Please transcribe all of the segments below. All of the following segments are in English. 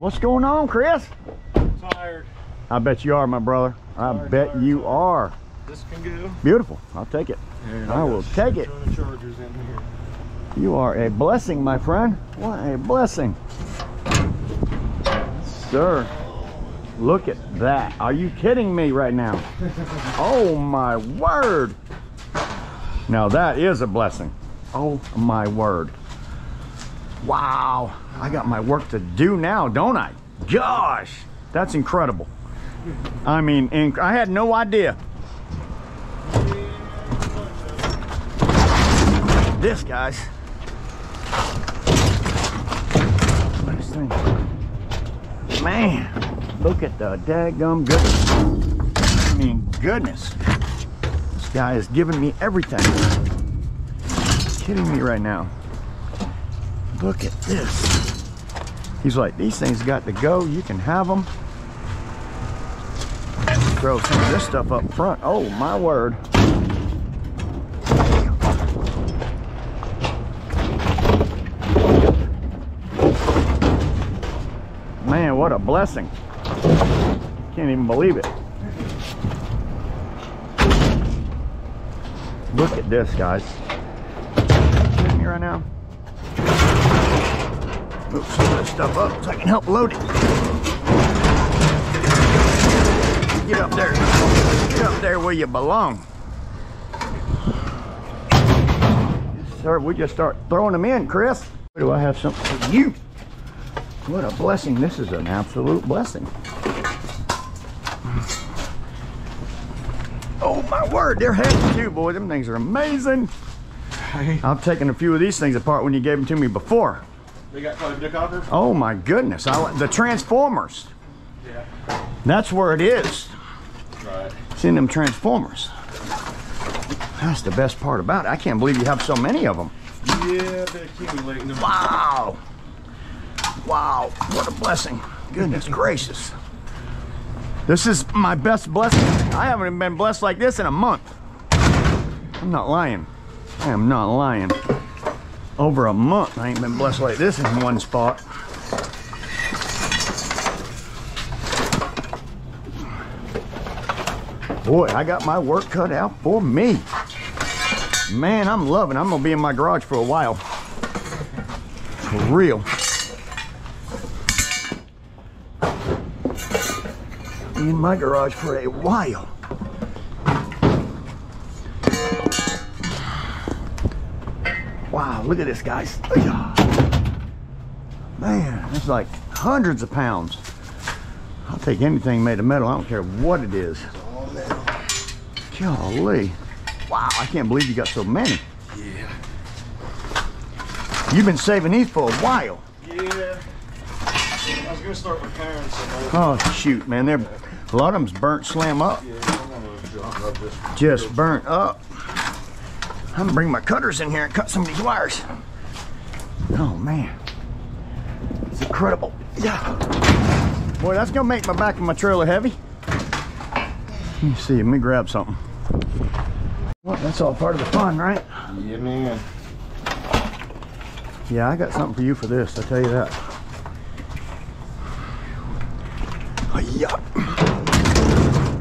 What's going on, Chris? Tired. I bet you are, my brother. I Tired, bet tired, you tired. are. This can go. Beautiful. I'll take it. And I will take it. Chargers in here. You are a blessing, my friend. What a blessing. Sir, look at that. Are you kidding me right now? Oh my word. Now that is a blessing. Oh my word. Wow. I got my work to do now, don't I? Gosh, that's incredible. I mean, inc- I had no idea. This, guys. Nice thing. Man, look at the daggum goodness. I mean, goodness. This guy is giving me everything. kidding me right now. Look at this. He's like, these things got to go. You can have them. Throw some of this stuff up front. Oh, my word. Man, what a blessing. Can't even believe it. Look at this, guys. Kidding me right now? Move some of this stuff up so I can help load it. Get up there. Get up there where you belong. Sir, we just start throwing them in, Chris. Do I have something for you? What a blessing. This is an absolute blessing. Oh my word, they're heavy too, boy. Them things are amazing. I've taken a few of these things apart when you gave them to me before. They got quite a bit of Oh my goodness. I, the Transformers. Yeah. That's where it is. Right. It's in them Transformers. That's the best part about it. I can't believe you have so many of them. Yeah, been accumulating them. Wow. Wow. What a blessing. Goodness gracious. This is my best blessing. I haven't been blessed like this in a month. I'm not lying. I am not lying. Over a month, I ain't been blessed like this in one spot. Boy, I got my work cut out for me. Man, I'm loving. it. I'm gonna be in my garage for a while. For real. Be in my garage for a while. Wow, look at this, guys. Man, it's like hundreds of pounds. I'll take anything made of metal. I don't care what it is. Golly. Wow, I can't believe you got so many. Yeah. You've been saving these for a while. Yeah. I was gonna start repairing some. Oh shoot, man, they're a lot of them's burnt slam up, Yeah, I'm gonna drop this. just burnt up. I'm gonna bring my cutters in here and cut some of these wires. Oh man, it's incredible. Yeah, boy, that's gonna make my back of my trailer heavy. Let me see, let me grab something. Well, that's all part of the fun, right? Yeah, man. Yeah, I got something for you for this, I tell you that. Yeah.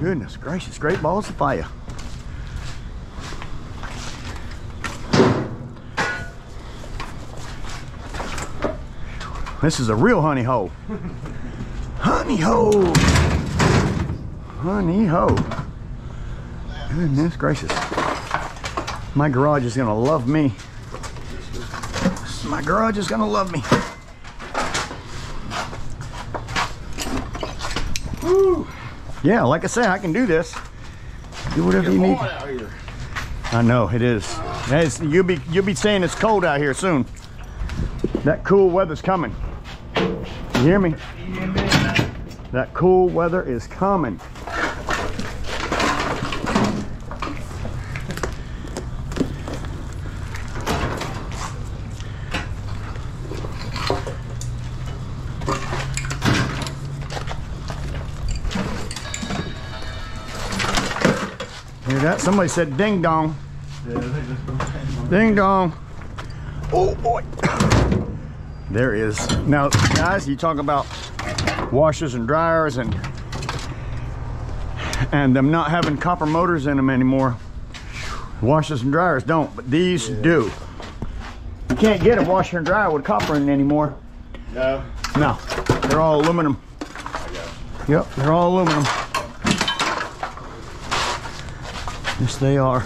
Goodness gracious, great balls of fire. This is a real honey hole. honey hole. Honey hole. Goodness gracious. My garage is gonna love me. My garage is gonna love me. Woo! Yeah, like I said, I can do this. Do whatever you need. I know it is. You'll be you'll be saying it's cold out here soon. That cool weather's coming. You hear me? That cool weather is coming. Hear that? Somebody said ding dong. Yeah, Ding dong. Oh boy. There is. Now, guys, you talk about washers and dryers and and them not having copper motors in them anymore. Washers and dryers don't, but these do. You can't get a washer and dryer with copper in it anymore. No. No, they're all aluminum. Yep, they're all aluminum. Yes, they are.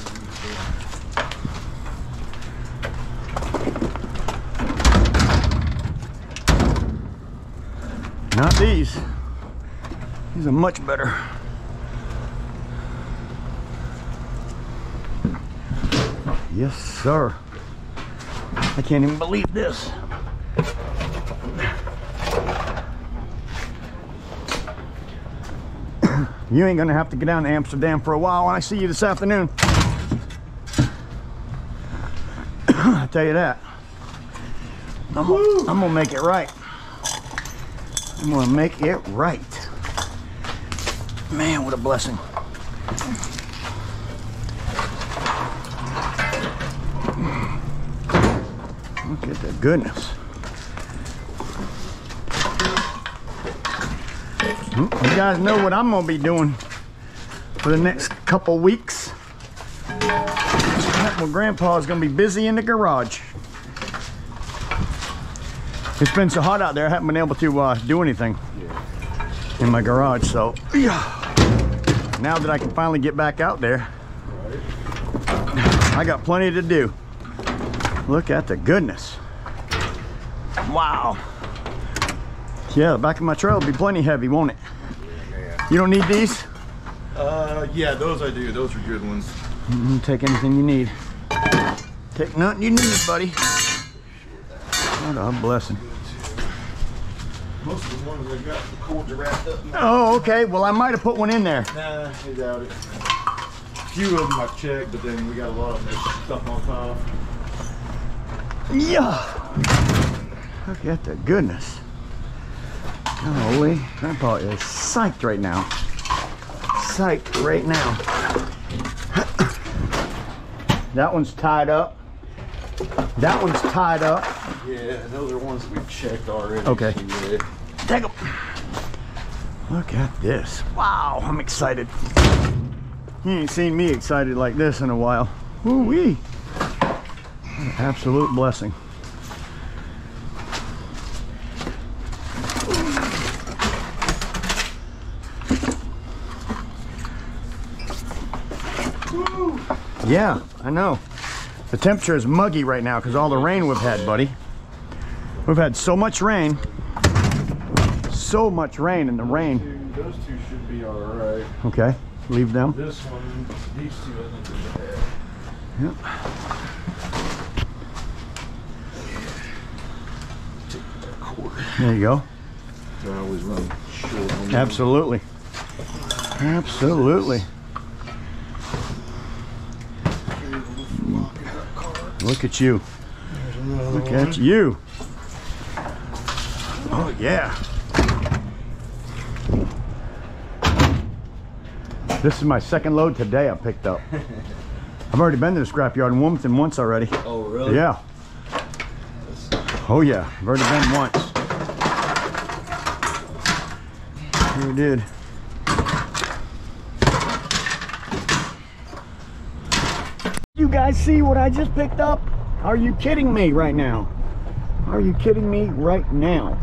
Not these. These are much better. Yes, sir. I can't even believe this. You ain't gonna have to get down to Amsterdam for a while when I see you this afternoon. I tell you that. I'm I'm gonna make it right. I'm gonna make it right. Man, what a blessing. Look at the goodness. Hmm, you guys know what I'm gonna be doing for the next couple weeks. Well, Grandpa's gonna be busy in the garage. It's been so hot out there, I haven't been able to uh, do anything in my garage. So, yeah. Now that I can finally get back out there, I got plenty to do. Look at the goodness. Wow. Yeah, the back of my trail will be plenty heavy, won't it? You don't need these? Uh, yeah, those I do. Those are good ones. Mm, Take anything you need. Take nothing you need, buddy. What a blessing. Most of the ones I got, the cords are wrapped up. Oh, okay. Well, I might have put one in there. Nah, I doubt it. A few of them I've checked, but then we got a lot of that's on top. Yeah. Look at the goodness. Holy, Grandpa is psyched right now. Psyched right now. That one's tied up. That one's tied up. Yeah, those are ones we've checked already. Okay. so yeah. Take 'em. Look at this. Wow, I'm excited. You ain't seen me excited like this in a while. Woo wee. Absolute blessing. Yeah, I know. The temperature is muggy right now because all the rain we've had, buddy. We've had so much rain. So much rain in the rain. Two, those two should be all right. Okay, leave them. This one, these two, I think are bad. Yep. That cord. There you go. I always run short on. Absolutely. Absolutely. Look at you. Look at you. Oh yeah. This is my second load today I picked up. I've already been to the scrapyard in Wilmington once already. Oh, really? Yeah. Oh yeah, I've already been once. Sure did. You guys see what I just picked up? Are you kidding me right now? Are you kidding me right now?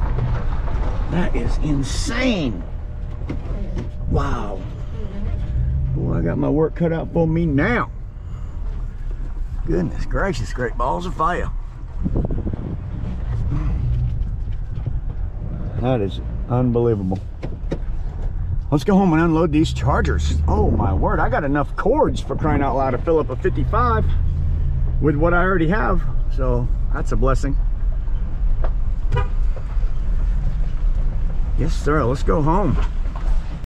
That is insane. Wow. Boy, I got my work cut out for me now. Goodness gracious, great balls of fire. That is unbelievable. Let's go home and unload these chargers. Oh my word, I got enough cords for crying out loud to fill up a 55 with what I already have. So that's a blessing. Yes, sir, let's go home.